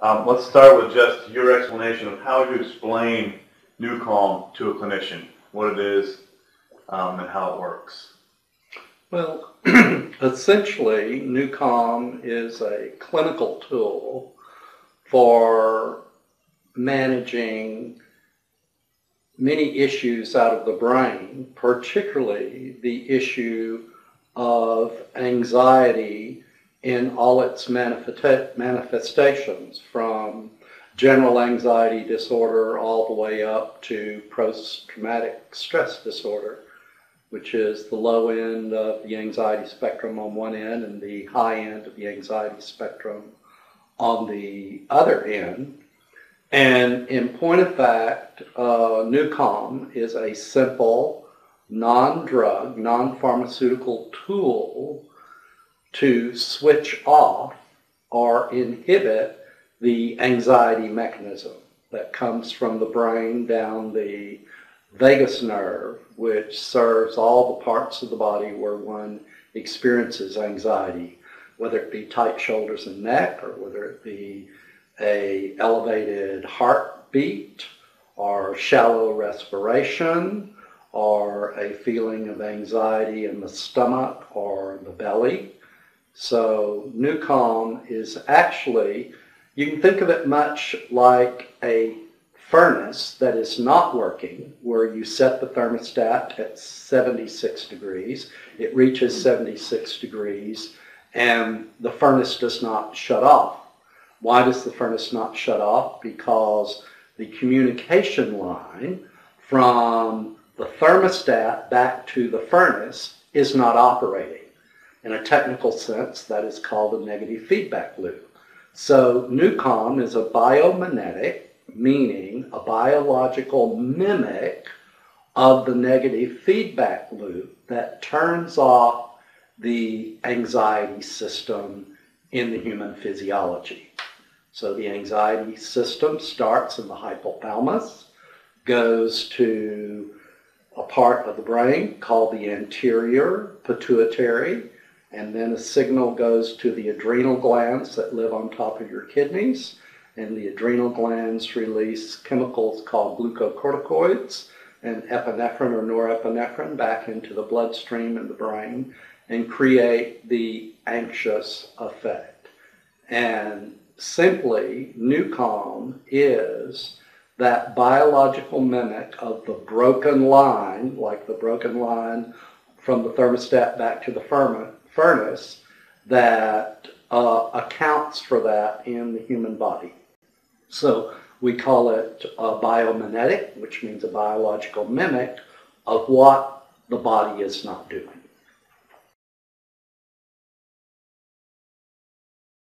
Um, let's start with just your explanation of how you explain NuCalm to a clinician, what it is, um, and how it works. Well, essentially, NuCalm is a clinical tool for managing many issues out of the brain, particularly the issue of anxiety in all its manifesta- manifestations, from general anxiety disorder all the way up to post-traumatic stress disorder which is the low end of the anxiety spectrum on one end and the high end of the anxiety spectrum on the other end. And in point of fact, uh, NuCalm is a simple, non-drug, non-pharmaceutical tool to switch off or inhibit the anxiety mechanism that comes from the brain down the vagus nerve, which serves all the parts of the body where one experiences anxiety, whether it be tight shoulders and neck, or whether it be a elevated heartbeat, or shallow respiration, or a feeling of anxiety in the stomach or the belly. So NuCalm is actually, you can think of it much like a furnace that is not working, where you set the thermostat at 76 degrees, it reaches 76 degrees, and the furnace does not shut off. Why does the furnace not shut off? Because the communication line from the thermostat back to the furnace is not operating. In a technical sense, that is called a negative feedback loop. So NuCalm is a biomimetic meaning a biological mimic of the negative feedback loop that turns off the anxiety system in the human physiology. So the anxiety system starts in the hypothalamus, goes to a part of the brain called the anterior pituitary, and then a signal goes to the adrenal glands that live on top of your kidneys and the adrenal glands release chemicals called glucocorticoids and epinephrine or norepinephrine back into the bloodstream and the brain and create the anxious effect. And simply, NuCalm is that biological mimic of the broken line, like the broken line from the thermostat back to the furnace, that uh, accounts for that in the human body. So we call it a biomimetic, which means a biological mimic of what the body is not doing.